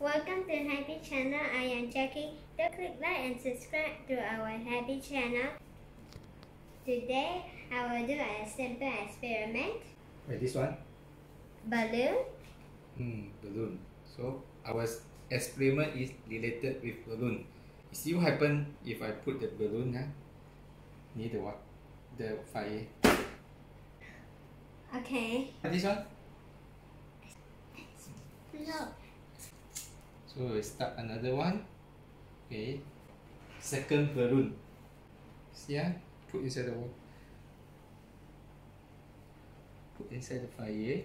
Welcome to Happy Channel. I am Jacky. Don't click like and subscribe to our Happy Channel. Today, I will do a simple experiment. Wait, this one? Balloon. Hmm, balloon. So our experiment is related with balloon. You see what happen if I put the balloon huh, near the what? The fire. Okay. This one? No. So we start another one. Okay. Second balloon. See ah? Put inside the wall. Put inside the fire.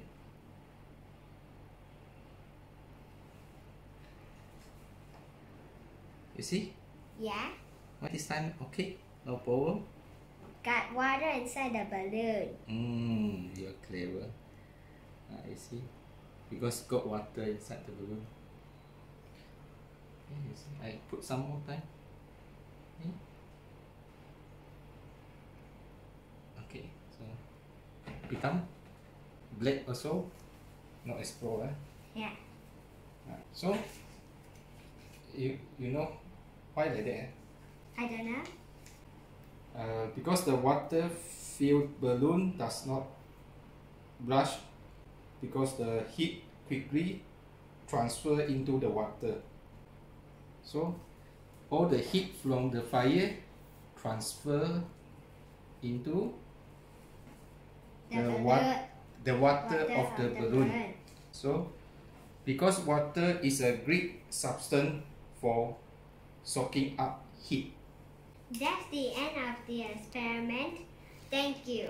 You see? Yeah. What this time? Okay. No problem. Got water inside the balloon. Hmm, you're clever. Ah, I see. Because got water inside the balloon. See. I put some more time. Okay. Okay, so become black also. Not explore, eh? Yeah. Ah, so you you know why like that? Eh? I don't know. Uh, because the water filled balloon does not blush because the heat quickly transfer into the water so all the heat from the fire transfer into The The wat- the water, water of the balloon balloon. so because water is a great substance for soaking up heat That's the end of the experiment. Thank you.